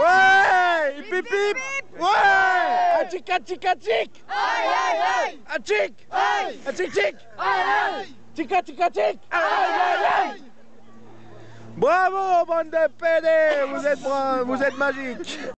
Ouais Hip hip hip Ouais. Atchik atchik atchik Atchik Atchik tchik Tika tika tic Aïe aïe aïe. Bravo bande de PD Vous êtes, vous êtes magiques.